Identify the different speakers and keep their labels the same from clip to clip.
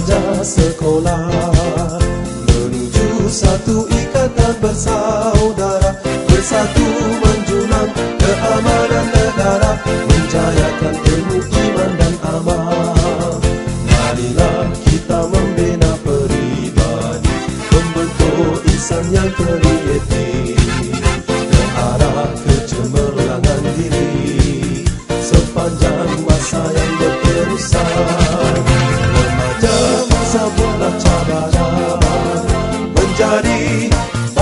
Speaker 1: remaja sekolah. Menuju satu ikatan bersaudara Bersatu menjulang keamanan negara Menjayakan ilmu iman dan amal. Marilah kita membina peribadi Membentuk insan yang kreatif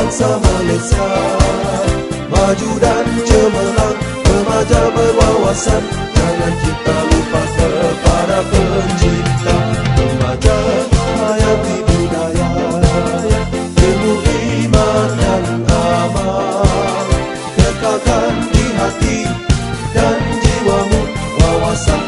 Speaker 1: bangsa Malaysia Maju dan cemerlang Remaja berwawasan. Jangan kita lupa kepada pencipta. Remaja hayati budaya. Ilmu iman dan amal Kekalkan di hati dan jiwamu Wawasan